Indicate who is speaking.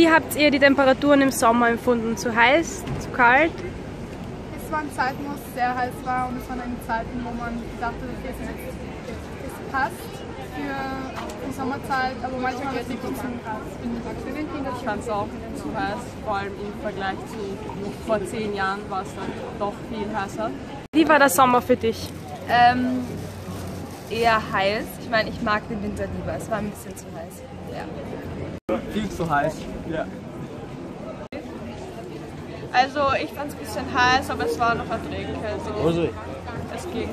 Speaker 1: Wie habt ihr die Temperaturen im Sommer empfunden? Zu heiß, zu kalt?
Speaker 2: Es waren Zeiten, wo es sehr heiß war und es waren Zeiten, wo man dachte, okay, es, passt für die Sommerzeit, aber manchmal war es heiß.
Speaker 3: Ich fand es auch zu heiß, vor allem im Vergleich zu vor zehn Jahren war es dann doch viel heißer.
Speaker 1: Wie war der Sommer für dich?
Speaker 4: Ähm, eher heiß. Ich meine, ich mag den Winter lieber. Es war ein bisschen zu heiß. Ja.
Speaker 5: Viel zu heiß. Ja.
Speaker 3: Also ich fand es ein bisschen heiß, aber es war noch erträglich. Also
Speaker 5: Also,
Speaker 3: es ging.